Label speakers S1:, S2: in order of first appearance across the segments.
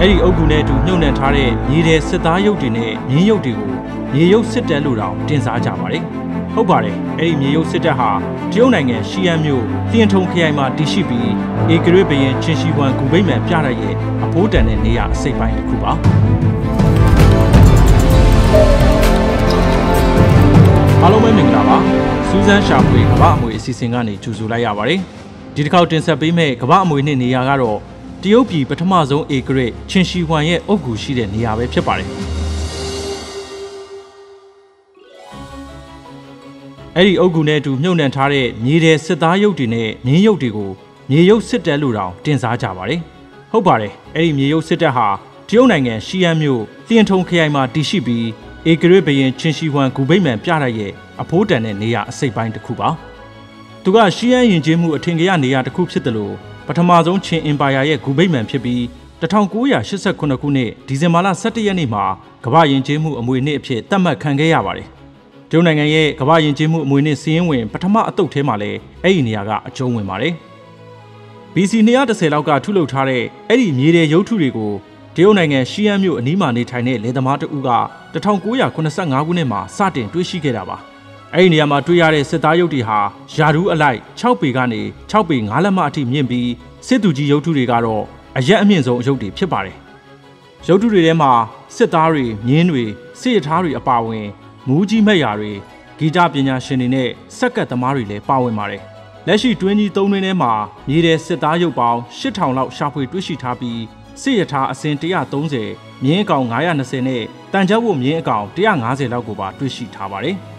S1: အဲ့ဒီအုပ်ကူနဲ့အတူမြုပ်နှံထားတဲ့မြေတဲ့စစ်သားရုပ်တွေနဲ့မြင်းရုပ်တွေကိုမြေရုပ်စစ်တပ်လို့တောင်တင်စားကြပါတယ်ဟုတ်ပါတယ်အဲ့ဒီမြေရုပ်စစ်တပ်ဟာတရုတ်နိုင်ငံရှီယန်မြို့လျင်ထုံခရိုင်မှာတည်ရှိပြီးဧကရစ်ဘရင်ချင်းရှီဝမ်ဂူဘိမှန်ပြရရဲ့အဖိုးတန်တဲ့နေရာအစိပ်ပိုင်းတစ်ခုပါအားလုံးပဲမင်္ဂလာပါစူးစမ်းရှာဖွေကမ္ဘာအမွေအစီအစဉ်ကနေကြိုဆိုလိုက်ရပါတယ်ဒီတစ်ခေါက်တင်ဆက်ပေးမယ့်ကမ္ဘာအမွေနှစ်နေရာကတော့ တရုတ်ပြည်ပထမဆုံးဧကရစ်ချင်းရှီဝမ်ရဲ့အုပ်ကူရှိတဲ့နေရာပဲဖြစ်ပါတယ်အဲ့ဒီအုပ်ကူနဲ့အတူမြုပ်နှံထားတဲ့မြေတဲ့စစ်သားရုပ်တွေနဲ့မြင်းရုပ်တွေကိုမြေရုပ်စစ်တပ်လို့တောင်တင်စားကြပါတယ်ဟုတ်ပါတယ်အဲ့ဒီမြေရုပ်စစ်တပ်ဟာတရုတ်နိုင်ငံရှီယန်မြို့လျင်ထုံခရိုင်မှာတည်ရှိပြီးဧကရစ်ဘရင်ချင်းရှီဝမ်ဂူဘိမှန်ပြရရဲ့အဖိုးတန်တဲ့နေရာအစိပ်ပိုင်းတစ်ခုပါသူကရှီယန်ယဉ်ကျေးမှုအထင်ကရနေရာတစ်ခုဖြစ်တယ်လို့ ပထမဆုံးချင်းအင်ပါယာရဲ့ဂူဘိမှန်ဖြစ်ပြီး1989ခုနှစ်ဒီဇင်ဘာလ17ရက်နေ့မှာကမ္ဘာယဉ်ကျေးမှုအမွေနှစ်အဖြစ်သတ်မှတ်ခံခဲ့ရပါတယ်။ကျုံနိုင်ငံရဲ့ကမ္ဘာယဉ်ကျေးမှုအမွေနှစ်စီးရင်ဝင်ပထမအတုပ်ထဲမှာလည်းအဲ့ဒီနေရာကအကျုံးဝင်ပါတယ်။ BC 210လောက်ကထုလုပ်ထားတဲ့အဲ့ဒီမြေတဲ့ရုပ်ထုတွေကိုတရုတ်နိုင်ငံရှီယန်မြို့အနီးမှာနေထိုင်တဲ့လယ်သမားတဦးက1985ခုနှစ်မှာစတင်တွေ့ရှိခဲ့တာပါ။ အဲ့ဒီနေရာမှာတွေ့ရတဲ့စစ်သားရုပ်တွေဟာယာဒူးအလိုက်6ပေကနေ6ပေ9လက်မအထိမြင့်ပြီးစစ်သူကြီးရုပ်ထုတွေကတော့အရက်အမြင့်ဆုံးရုပ်တွေဖြစ်ပါတယ်။ရုပ်ထုတွေထဲမှာစစ်သားတွေမြင်းတွေစစ်ရထားတွေအပါအဝင်မူးကြီးမဲ့ရာတွေဂီတပညာရှင်တွေနဲ့စက်ကတ်သမားတွေလည်းပါဝင်ပါတယ်။လက်ရှိတွင်းကြီး၃တွင်းထဲမှာမြေတဲ့စစ်သားရုပ်ပေါင်း8000လောက်ရှာဖွေတွေ့ရှိထားပြီးစစ်ရထားအစင်130မြင်းအကောင်920နဲ့တန်ကြပ်ဝတ်မြင်းအကောင်150လောက်ကိုပါတွေ့ရှိထားပါတယ်။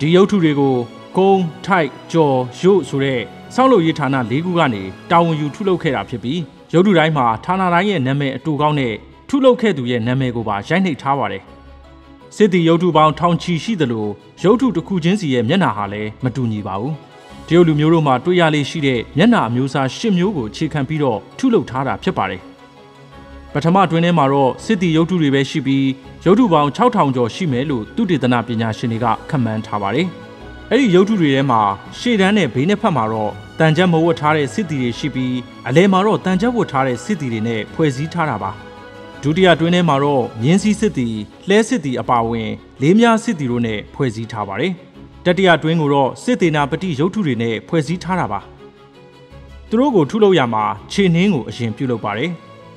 S1: ဒီရုပ်ထုတွေကိုကုန်းထိုက်ကြော်ရုပ်ဆိုတဲ့စောက်လုပ်ရေးဌာန၄ခုကနေတာဝန်ယူထုလုပ်ခဲ့တာဖြစ်ပြီးရုပ်ထုတိုင်းမှာဌာနတိုင်းရဲ့နာမည်အတူကောင်းတဲ့ထုလုပ်ခဲ့သူရဲ့နာမည်ကိုပါရိုက်နှိပ်ထားပါတယ်။စစ်တီရုပ်ထုပေါင်းထောင်ချီရှိသလိုရုပ်ထုတစ်ခုချင်းစီရဲ့မျက်နှာဟာလည်းမတူညီပါဘူး။တရုတ်လူမျိုးတို့မှာတွေ့ရလေးရှိတဲ့မျက်နှာအမျိုးအစား၈မျိုးကိုခြေခံပြီးတော့ထုလုပ်ထားတာဖြစ်ပါတယ်။ ပထမတွင်ထဲမှာတော့စစ်တီရုပ်ထုတွေပဲရှိပြီးရုပ်ထုပေါင်း6000ကျော်ရှိမယ်လို့သူတေသနပညာရှင်တွေကခန့်မှန်းထားပါတယ်။အဲ့ဒီရုပ်ထုတွေထဲမှာရှေ့တန်းနဲ့ဘေးနှစ်ဖက်မှာတော့တန်ကြပ်မဝတ်ထားတဲ့စစ်တီတွေရှိပြီးအလဲမှာတော့တန်ကြပ်ဝတ်ထားတဲ့စစ်တီတွေနဲ့ဖွဲ့စည်းထားတာပါဒုတိယတွင်းထဲမှာတော့မြင်းစည်းစစ်တီလှဲစစ်တီအပါအဝင်လေးများစစ်တီတို့နဲ့ဖွဲ့စည်းထားပါတယ်တတိယတွင်းကိုတော့စစ်သေးနာပတိရုပ်ထုတွေနဲ့ဖွဲ့စည်းထားတာပါသူတို့ကိုထုလုပ်ရမှာခြေနှင်းကိုအရင်ပြုလုပ်ပါတယ်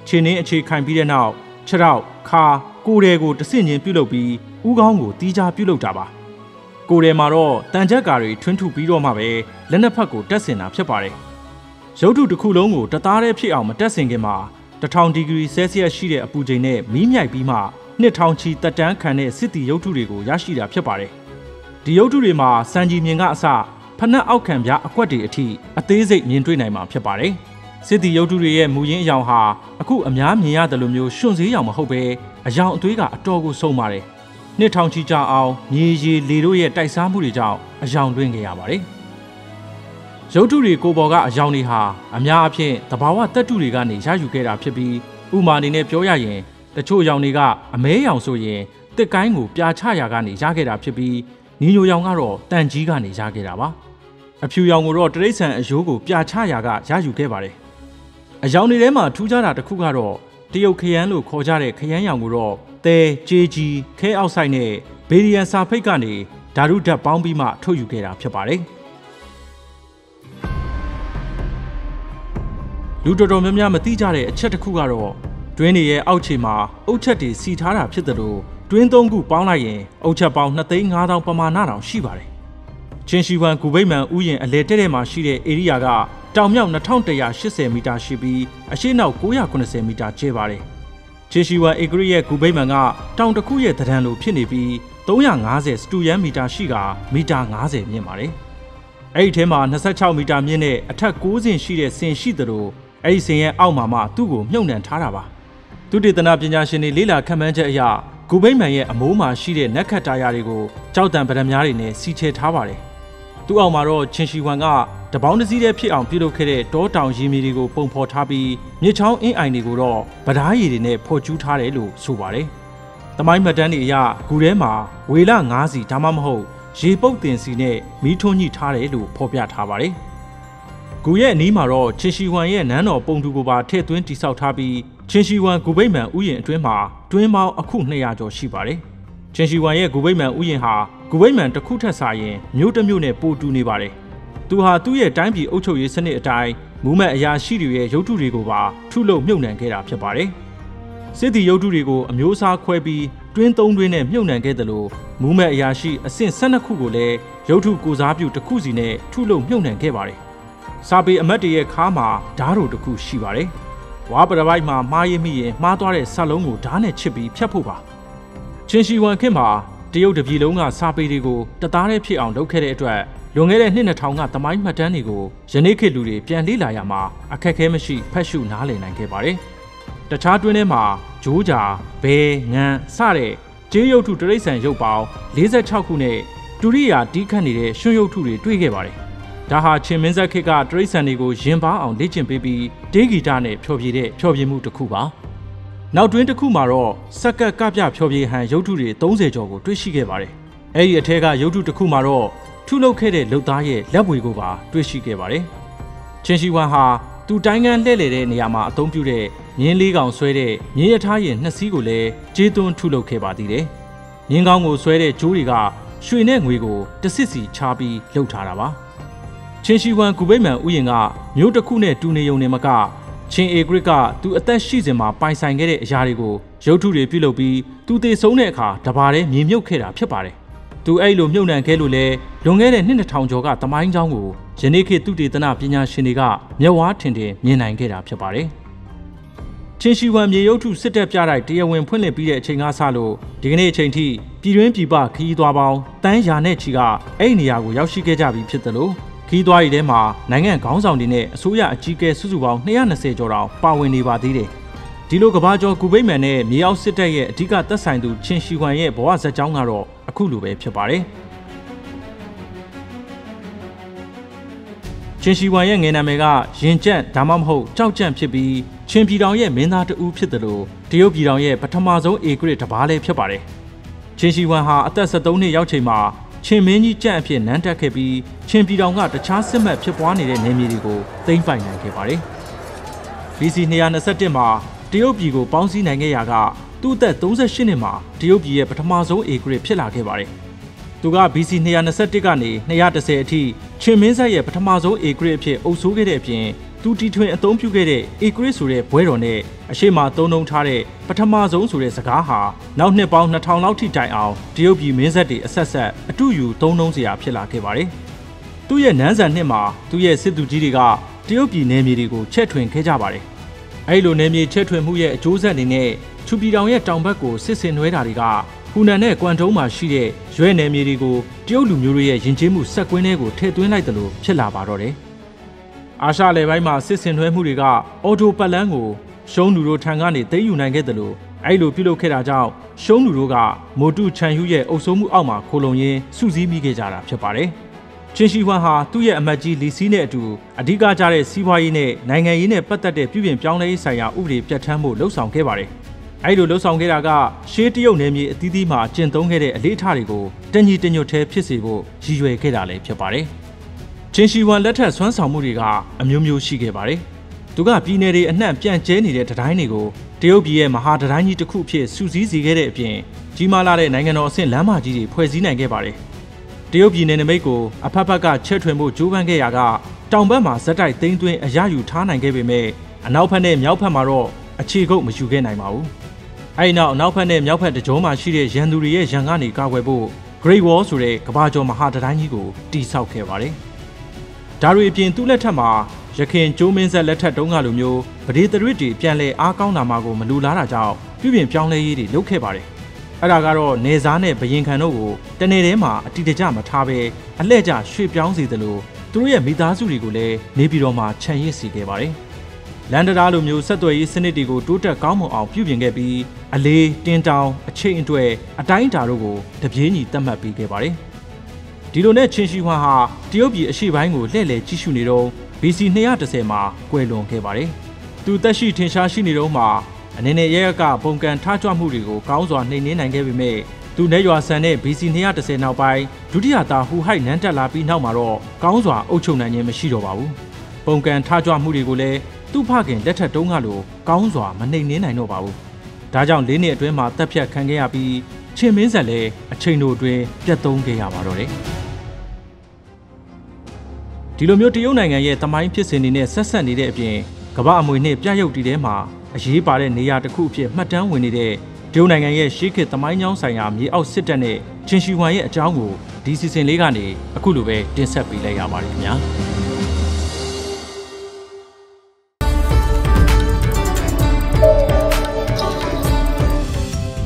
S1: ခြေနှင်းအခြေခိုင်ပြီးတဲ့နောက်ခြေထောက်ခါကိုယ်တွေကိုတဆင့်ချင်းပြုလုပ်ပြီးဥကောင်းကိုတီးခြားပြုလုပ်တာပါကိုယ်ထဲမှာတော့တန်ကြက်ကာတွေထွန်းထုပြီးတော့မှပဲလက်နှစ်ဖက်ကိုတက်ဆင်တာဖြစ်ပါတယ်။ရုပ်ထုတစ်ခုလုံးကိုတသားတည်းဖြစ်အောင်မတက်ဆင်ခင်မှာ1000ဒီဂရီဆဲလ်ဆီးယပ်ရှိတဲ့အပူချိန်နဲ့မီးမြိုက်ပြီးမှ2000ချီတက်တန်းခံတဲ့စစ်တီရုပ်ထုတွေကိုရရှိတာဖြစ်ပါတယ်။ဒီရုပ်ထုတွေမှာစံကြီးမြင်ကအစဖနက်အောက်ခံပြအကွက်တွေအထိအသေးစိတ်မြင်တွေ့နိုင်မှာဖြစ်ပါတယ်။ စစ်တီရုပ်ထုတွေရဲ့မူရင်းအယောင်ဟာအခုအများမြင်ရတယ်လို့မျိုးရှင်စည်းရောင်မဟုတ်ပဲအယောင်အသွေးကအတော်ကိုဆုံးပါတယ်။နှစ်ထောင်ချီကြာအောင်မြေရီလေတို့ရဲ့တိုက်စားမှုတွေကြောင့်အယောင်တွင်းခဲ့ရပါတယ်။ရုပ်ထုတွေကိုပေါ်ကအယောင်တွေဟာအများအပြားသဘာဝတက်တုတွေကနေရယူခဲ့တာဖြစ်ပြီးဥမာအနေနဲ့ပြောရရင်တချို့ရောင်တွေကအမဲရောင်ဆိုရင်တစ်ကိုင်းကိုပြာချရာကနေရခဲ့တာဖြစ်ပြီးနီညိုရောင်ကတော့တန်ကြီးကနေရခဲ့တာပါ။အဖြူရောင်ကိုတော့တရိษံအယိုးကိုပြာချရာကရယူခဲ့ပါတယ်။ အယောင်တွေထဲမှာထူးခြားတာတစ်ခုကတော့တရုတ်ခရမ်းလို့ခေါ်ကြတဲ့ခရမ်းရောင်ကိုတော့သဲကြေးကြီးခဲအောက်ဆိုင်နဲ့ဗေရီယန်စာဖိတ်ကနေဓာတုဓာတ်ပေါင်းပြီးမှထုတ်ယူခဲ့တာဖြစ်ပါတယ်လူတော်တော်များများမသိကြတဲ့အချက်တစ်ခုကတော့တွင်းတွေရဲ့အောက်ခြေမှာအုတ်ချက်တွေစီထားတာဖြစ်တယ်လို့တွင်းသုံးခုပေါင်းလိုက်ရင်အုတ်ချက်ပေါင်း2,5000ပမာဏတောင်ရှိပါတယ်ချင်းရှိဝမ်ဂူဘိတ်မန်ဥယျာဉ်အလဲတဲ့တဲ့မှာရှိတဲ့ဧရိယာက တောင်မြောက်2180မီတာရှိပြီးအရှေ့နောက်990မီတာကျဲပါတယ်ချေရှိဝမ်ဧကရီရဲ့ဂူဘိမှန်ကတောင်တစ်ခုရဲ့သဏ္ဍာန်လိုဖြစ်နေပြီး350စတူယန်မီတာရှိကမီတာ90မြင့်ပါတယ်။အဲ့ဒီထဲမှာ26မီတာမြင့်တဲ့အထက်6ဆင်ရှိတဲ့ဆင်ရှိသလိုအဲ့ဒီဆင်ရဲ့အောက်မှာမှသူ့ကိုမြုပ်နှံထားတာပါ။သူတေသနာပညာရှင်တွေလေးလာခန့်မှန်းချက်အရဂူဘိမှန်ရဲ့အမိုးမှာရှိတဲ့နက်ခတ်တာယာတွေကိုကြောက်တံပဒံများတွေနဲ့စီချဲထားပါတယ်။သူ့အောက်မှာတော့ချင်းရှိဝမ်က တပေါင်းတစည်းတည်းဖြစ်အောင်ပြုလုပ်ခဲ့တဲ့တောတောင်ရေမြေတွေကိုပုံဖော်ထားပြီးမြစ်ချောင်းအင်းအိုင်တွေကိုတော့ဗဒါးရည်တွေနဲ့ဖော်ကျူးထားတယ်လို့ဆိုပါတယ်။တမိုင်းမှတ်တမ်းတွေအရဂူထဲမှာဝေလ9စီဒါမှမဟုတ်ရေပုတ်တင်စီနဲ့မီးထွန်းညှိထားတယ်လို့ဖော်ပြထားပါတယ်။ဂူရဲ့အနီးမှာတော့ချင်းရှီဝမ်ရဲ့နန်းတော်ပုံတူကိုပါထည့်သွင်းတိစောက်ထားပြီးချင်းရှီဝမ်ဂူဗိမ္မာန်ဥယျာဉ်အတွင်းမှာတွင်းပေါင်းအခု200ကျော်ရှိပါတယ်။ချင်းရှီဝမ်ရဲ့ဂူဗိမ္မာန်ဥယျာဉ်ဟာဂူဗိမ္မာန်တစ်ခုထက်စာရင်မြို့တစ်မြို့နဲ့ပိုတူနေပါတယ်။ သူဟာသူ့ရဲ့တိုင်းပြည်အုပ်ချုပ်ရေးစနစ်အတိုင်းမူးမတ်အရာရှိတွေရဲ့ရုပ်ထုတွေကိုပါထုလုပ်မြုပ်နှံခဲ့တာဖြစ်ပါတယ်။စစ်တီရုပ်ထုတွေကိုအမျိုးအစားခွဲပြီးတွင်းသုံးတွင်းနဲ့မြုပ်နှံခဲ့တယ်လို့မူးမတ်အရာရှိအဆင့်12ခုကိုလည်းရုပ်ထုကိုစားပြုတစ်ခုစီနဲ့ထုလုပ်မြုပ်နှံခဲ့ပါတယ်။စာပေအမတ်တွေရဲ့ခါမှာဓားတို့တစ်ခုရှိပါတယ်။ဝါပရပိုက်မှာမှားရမိရင်မှားသွားတဲ့ဆက်လုံးကိုဓားနဲ့ချစ်ပြီးဖြတ်ဖို့ပါ။ချင်းရှီဝမ်ခင်မှာတရုတ်တပြည်လုံးကစာပေတွေကိုတသားတည်းဖြစ်အောင်လုပ်ခဲ့တဲ့အတွက် လွန်ခဲ့တဲ့နှစ်2000ကသမိုင်းမှတ်တမ်းတွေကိုယနေ့ခေတ်လူတွေပြန်လေ့လာရမှာအခက်အခဲမရှိဖတ်ရှုနားလည်နိုင်ခဲ့ပါတယ်။တခြားတွင်းထဲမှာဂျိုးကြာဘဲငန်းစတဲ့ကျေးရုပ်ထုတရိတ်ဆန်ရုပ်ပေါင်း46ခုနဲ့ဒုရိယာတီးခတ်နေတဲ့ရွှွရုပ်ထုတွေတွေ့ခဲ့ပါတယ်။ဒါဟာချင်းမင်းဆက်ခေတ်ကတရိတ်ဆန်တွေကိုရင်ပါအောင်လေ့ကျင့်ပေးပြီးတေးဂီတနဲ့ဖျော်ဖြေတဲ့ဖျော်ဖြေမှုတစ်ခုပါ။နောက်တွင်းတစ်ခုမှာတော့စက်ကက်ကပြဖျော်ဖြေဟန်ရုပ်ထုတွေ30ကျော်ကိုတွေ့ရှိခဲ့ပါတယ်။အဲဒီအထက်ကရုပ်ထုတစ်ခုမှာတော့ ထုလုပ်ခဲ့တဲ့လုပ်သားရဲ့လက်ဝေကိုပါတွေ့ရှိခဲ့ပါတယ်။ချင်းရှိဝမ်ဟာသူတိုင်းကန်းလှည့်လည်တဲ့နေရာမှာအသုံးပြုတဲ့မြင်းလေးကောင်ဆွဲတဲ့မြင်းရထားရင်နှစ်စီးကိုလည်းကျေးသွန်းထုလုပ်ခဲ့ပါသေးတယ်။မြင်းကောင်းကိုဆွဲတဲ့ကြိုးတွေကရွှေနဲ့ငွေကိုတဆစ်စီချားပြီးလှုပ်ထားတာပါ။ချင်းရှိဝမ်ကုပိမန်ဥယျာဉ်ကမြို့တစ်ခုနဲ့တူနေုံနဲ့မကချင်းအေဂရစ်ကသူအသက်ရှိစဉ်မှာပိုင်ဆိုင်ခဲ့တဲ့အရာတွေကိုရုပ်ထုတွေပြုလုပ်ပြီးသူတည်ဆုံးတဲ့အခါတဘာတည်းမြင်မြုပ်ခဲ့တာဖြစ်ပါတယ်။ သူအဲ့လိုမြုပ်နှံခဲ့လို့လဲလွန်ခဲ့တဲ့နှစ်2000ကျော်ကတမိုင်းချောင်းကိုယနေ့ခေတ်သူတေသနပညာရှင်တွေကမျက်ဝါးထင်ထင်မြင်နိုင်ခဲ့တာဖြစ်ပါတယ်။ချင်းရှိဝမ်မြေရုပ်ထုစစ်တပ်ပြတိုက်တရားဝင်ဖွင့်လှစ်ပြီးတဲ့အချိန်ကစလို့ဒီကနေ့အချိန်ထိပြည်တွင်းပြည်ပခရီးသွားပေါင်းတန်းရာနဲ့ချီကအဲ့ဒီနေရာကိုရောက်ရှိခဲ့ကြပြီဖြစ်တယ်လို့ခီးသွားရီထဲမှာနိုင်ငံခေါင်းဆောင်တွေနဲ့အစိုးရအကြီးအကဲစုစုပေါင်း220ကျော်တောင်ပါဝင်နေပါသေးတယ်။ဒီလိုကဘာကျော်ကူပိတ်မန်နဲ့မြေအောက်စစ်တပ်ရဲ့အဓိကသက်ဆိုင်သူချင်းရှီဝမ်ရဲ့ဘဝဇာတ်ကြောင်းကတော့ အခုလိုပဲဖြစ်ပါတယ်။ချင်းရှီဝမ်ရဲ့ငယ်နာမည်ကရင်ကျန့်ဒါမှမဟုတ်ကြောက်ကြန့်ဖြစ်ပြီးချင်းပြည်တော်ရဲ့မင်းသားတဦးဖြစ်တယ်လို့တရုတ်ပြည်တော်ရဲ့ပထမဆုံးအေဂရစ်တစ်ပါးလည်းဖြစ်ပါတယ်။ချင်းရှီဝမ်ဟာအသက်73နှစ်ရောက်ချိန်မှာချင်းမင်းကြီးကြန့်အဖြစ်နန်းတက်ခဲ့ပြီးချင်းပြည်တော်ကတခြားစစ်မှတ်ဖြစ်ပွားနေတဲ့နေမြေတွေကိုသိမ်းပိုက်နိုင်ခဲ့ပါတယ်။ BC 221မှာတရုတ်ပြည်ကိုပေါင်းစည်းနိုင်ခဲ့ရာက သူ့အသက်38နှစ်မှာတရုတ်ပြည်ရဲ့ပထမဆုံးအေဂရစ်ဖြစ်လာခဲ့ပါတယ်။သူက BC 221ကနေ210အထိချင်းမင်းဆက်ရဲ့ပထမဆုံးအေဂရစ်အဖြစ်အုပ်စိုးခဲ့တဲ့အပြင်သူတီထွင်အသုံးပြုခဲ့တဲ့ Acrid ဆိုတဲ့ဘွဲတော်နဲ့အရှိမသုံးနှုံထားတဲ့ပထမဆုံးဆိုတဲ့စကားဟာနောက်နှစ်ပေါင်း2000လောက်ထိတိုင်အောင်တရုတ်ပြည်မင်းဆက်တွေအဆက်ဆက်အတူယူသုံးနှုံစရာဖြစ်လာခဲ့ပါတယ်။သူ့ရဲ့နန်းဆန်နှစ်မှာသူ့ရဲ့စစ်သူကြီးတွေကတရုတ်ပြည်နယ်မြေတွေကိုချက်ထွင်ခဲ့ကြပါတယ်။အဲဒီလိုနယ်မြေချက်ထွင်မှုရဲ့အကျိုးဆက်အနေနဲ့ ချူပြည်တောင်ရဲ့တောင်ဘက်ကိုစစ်စင်နွဲတာတွေကဟူနန်နဲ့ကွမ်တုံးမှာရှိတဲ့ရွဲနယ်မြေတွေကိုတရုတ်လူမျိုးတွေရဲ့ယဉ်ကျေးမှုစက်ကွင်းတွေကိုထည့်သွင်းလိုက်တယ်လို့ဖြစ်လာပါတော့တယ်။အာရှလယ်ပိုင်းမှာစစ်စင်ထွဲမှုတွေကအော်တိုပတ်လန်းကိုရှုံးလူတို့ထံကနေသိမ်းယူနိုင်ခဲ့တယ်လို့အဲ့လိုပြုလုပ်ခဲ့တာကြောင့်ရှုံးလူတို့ကမိုတူချန်ယူရဲ့အုပ်စိုးမှုအောက်မှာခိုလုံရင်းစုစည်းမိခဲ့ကြတာဖြစ်ပါတယ်။ချင်းရှိဝမ်ဟာသူ့ရဲ့အမတ်ကြီးလီစီနဲ့အတူအဓိကကျတဲ့စီးပွားရေးနဲ့နိုင်ငံရေးနဲ့ပတ်သက်တဲ့ပြည်ပြင်ပြောင်းလဲရေးဆိုင်ရာဥပဒေပြဋ္ဌာန်းမှုလှုံ့ဆော်ခဲ့ပါတယ်။ အဲ့လိုလှုံ့ဆော်ခဲ့တာကရှေးတရုတ်နယ်မြေအသီးသီးမှာကျင့်သုံးခဲ့တဲ့အလေးထားတွေကိုတညီတညွတ်သေးဖြစ်စေဖို့ရည်ရွယ်ခဲ့တာလည်းဖြစ်ပါတယ်။ချင်းရှီဝမ်လက်ထက်ဆွမ်းဆောင်မှုတွေကအမျိုးမျိုးရှိခဲ့ပါတယ်။သူကပြည်နယ်တွေအနှံ့ပြန့်ကျဲနေတဲ့တတိုင်းတွေကိုတရုတ်ပြည်ရဲ့မဟာတတိုင်းကြီးတစ်ခုအဖြစ်စူးစီးစေခဲ့တဲ့အပြင်ကြီးမားလာတဲ့နိုင်ငံတော်အဆင့်လမ်းမကြီးတွေဖွဲ့စည်းနိုင်ခဲ့ပါတယ်။တရုတ်ပြည်နယ်နိမိတ်ကိုအဖက်ဖက်ကချက်ထွင်ဖို့ကြိုးပမ်းခဲ့ရာကတောင်ဘက်မှာဇက်တိုက်သိမ်းသွင်းအရယူထားနိုင်ခဲ့ပေမဲ့အနောက်ဘက်နဲ့မြောက်ဘက်မှာတော့အခြေကုပ်မယူခဲ့နိုင်ပါဘူး။ အဲဒီနောက်အနောက်ဘက်နဲ့မြောက်ဘက်တကြောမှာရှိတဲ့ရန်သူတွေရဲ့ရန်ကနေကာကွယ်ဖို့ Great Wall ဆိုတဲ့ကမ္ဘာကျော်မဟာတတိုင်းကြီးကိုတိစောက်ခဲ့ပါတယ်။ဒါတွေအပြင်သူ့လက်ထက်မှာရခင်ကျိုးမင်းဆက်လက်ထက်တုန်းကလိုမျိုးဗဒေသရစ်တွေပြန်လဲအားကောင်းလာမှာကိုမလူလားတာကြောင့်ပြုပြင်ပြောင်းလဲရေးတွေလုပ်ခဲ့ပါတယ်။အဲ့ဒါကတော့နေစားနဲ့ဘရင်ခံတို့ကိုတနေ့တည်းမှာအတိတကျမထားဘဲအလှည့်ကျရွှေ့ပြောင်းစေသလိုသူတို့ရဲ့မိသားစုတွေကိုလည်းနေပြည်တော်မှာခြံရစ်စီခဲ့ပါတယ်။ လန်ဒရာလိုမျိုးဆက်သွယ်ရေးစနစ်တွေကိုတိုးတက်ကောင်းမွန်အောင်ပြုပြင်ခဲ့ပြီးအလေးတင်းတောင်အချိန်အတွေ့အတိုင်းအတာတို့ကိုတပြေးညီသတ်မှတ်ပေးခဲ့ပါတယ်။ဒီလိုနဲ့ချင်းရှီဟွာဟာတရုတ်ပြည်အရှေ့ပိုင်းကိုလှည့်လည်ကြည့်ရှုနေတော့ BC 210မှာကွယ်လွန်ခဲ့ပါတယ်။သူတက်ရှိထင်ရှားရှိနေတော့မှာအနေနဲ့ရဲရကပုံကန်ထားကြွမှုတွေကိုကောင်းစွာနှိမ်နင်းနိုင်ခဲ့ပေမဲ့သူနဲ့ရွာဆန်တဲ့ BC 210နောက်ပိုင်းဒုတိယသားဟူဟိုက်နန်းတက်လာပြီးနောက်မှာတော့ကောင်းစွာအုပ်ချုပ်နိုင်ခြင်းမရှိတော့ပါဘူး။ပုံကန်ထားကြွမှုတွေကိုလည်း သူ့ဖခင်လက်ထက်တုန်းကလိုကောင်းစွာမနှိမ်နင်းနိုင်တော့ပါဘူး။ဒါကြောင့်လေးနှစ်အတွင်းမှာတပ်ဖြတ်ခံခဲ့ရပြီးချင်းမင်းဆက်လည်းအချိန်တို့အတွင်းပြတ်သုံးခဲ့ရပါတော့တယ်။ဒီလိုမျိုးတရုတ်နိုင်ငံရဲ့တမိုင်းဖြစ်စဉ်တွေနဲ့ဆက်ဆက်နေတဲ့အပြင်ကမ္ဘာအမွေနဲ့ပြရုပ်တီထဲမှာအရေးပါတဲ့နေရာတစ်ခုအဖြစ်မှတ်တမ်းဝင်နေတဲ့တရုတ်နိုင်ငံရဲ့ရှေးခေတ်တမိုင်းကြောင်းဆိုင်ရာမြေအောက်စစ်တပ်နဲ့ချင်းရှီဝမ်ရဲ့အကြောင်းကိုဒီစီစဉ်လေးကနေအခုလိုပဲတင်ဆက်ပေးလိုက်ရပါတယ်ခင်ဗျာ။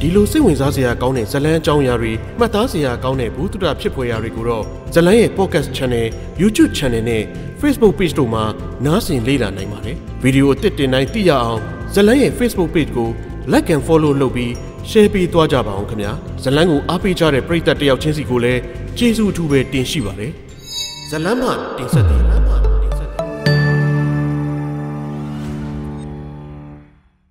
S2: ဒီလိုစိတ်ဝင်စားစရာကောင်းတဲ့ဇလန်းအကြောင်းအရာတွေမှတ်သားစရာကောင်းတဲ့ဘူးတုဒဖြစ်ဖွယ်ရာတွေကိုတော့ဇလန်းရဲ့ podcast channel YouTube channel နဲ့ Facebook page တို့မှာနားဆင်လေ့လာနိုင်ပါတယ်ဗီဒီယိုအသစ်တင်တိုင်းသိရအောင်ဇလန်းရဲ့ Facebook page ကို like and follow လုပ်ပြီး share ပေးသွားကြပါအောင်ခင်ဗျာဇလန်းကိုအားပေးကြတဲ့ပရိသတ်တယောက်ချင်းစီကိုလည်းကျေးဇူးအထူးပဲတင်ရှိပါတယ်ဇလန်းမှတင်ဆက်တယ်